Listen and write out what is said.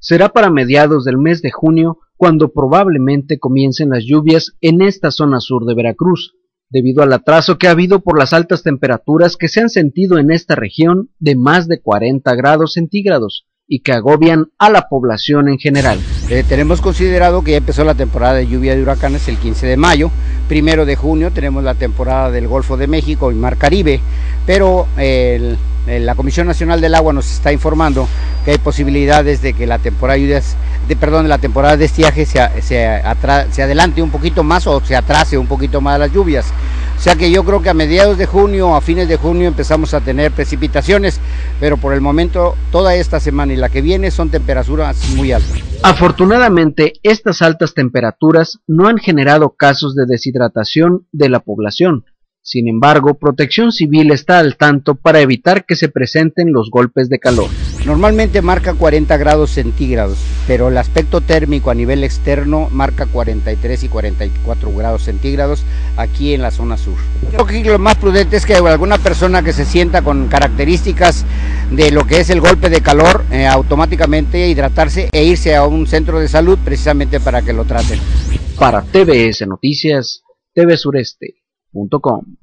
será para mediados del mes de junio cuando probablemente comiencen las lluvias en esta zona sur de Veracruz, debido al atraso que ha habido por las altas temperaturas que se han sentido en esta región de más de 40 grados centígrados y que agobian a la población en general. Eh, tenemos considerado que ya empezó la temporada de lluvia de huracanes el 15 de mayo, primero de junio tenemos la temporada del Golfo de México y Mar Caribe, pero la Comisión Nacional del Agua nos está informando que hay posibilidades de que la temporada de lluvias de, perdón, la temporada de estiaje se, se, se, adelante un poquito más o se atrase un poquito más las lluvias. O sea que yo creo que a mediados de junio, a fines de junio empezamos a tener precipitaciones, pero por el momento toda esta semana y la que viene son temperaturas muy altas. Afortunadamente, estas altas temperaturas no han generado casos de deshidratación de la población, sin embargo, Protección Civil está al tanto para evitar que se presenten los golpes de calor. Normalmente marca 40 grados centígrados, pero el aspecto térmico a nivel externo marca 43 y 44 grados centígrados aquí en la zona sur. Creo que lo más prudente es que alguna persona que se sienta con características de lo que es el golpe de calor, eh, automáticamente hidratarse e irse a un centro de salud precisamente para que lo traten. Para TBS Noticias, tvsureste.com